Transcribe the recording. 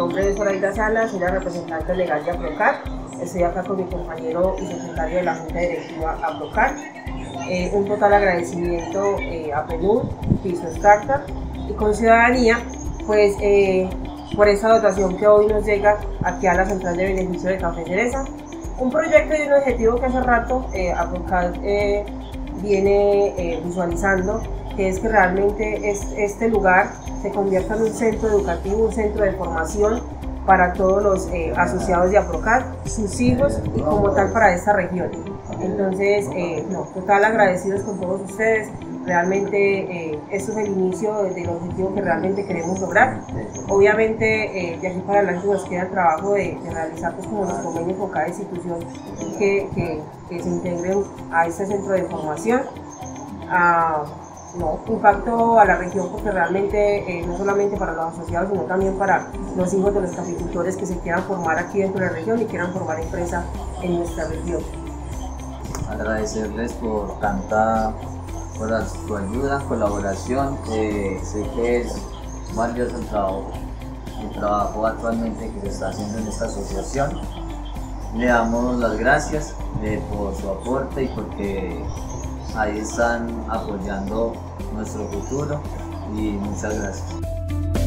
nombre es Zoraida Salas, soy la representante legal de APROCAR. Estoy acá con mi compañero y secretario de la Junta Directiva APROCAR. Eh, un total agradecimiento eh, a PNUD, Piso Startup y con Ciudadanía, pues eh, por esa dotación que hoy nos llega aquí a la Central de Beneficio de Café Cereza. Un proyecto y un objetivo que hace rato APROCAR viene visualizando que es que realmente es, este lugar se convierta en un centro educativo, un centro de formación para todos los eh, asociados de APROCAT, sus hijos y como tal para esta región. Entonces, eh, no, total agradecidos con todos ustedes. Realmente eh, esto es el inicio del objetivo que realmente queremos lograr. Obviamente, de aquí para adelante nos queda el trabajo de, realizar pues, como los convenios con cada institución que, que, que se integren a este centro de formación. Ah, no, impacto a la región porque realmente eh, no solamente para los asociados, sino también para los hijos de los caficultores que se quieran formar aquí dentro de la región y quieran formar empresa en nuestra región. Agradecerles por tanta, por su ayuda, colaboración, eh, sé que es valioso el trabajo, actualmente que se está haciendo en esta asociación. Le damos las gracias eh, por su aporte y porque ahí están apoyando nuestro futuro y muchas gracias.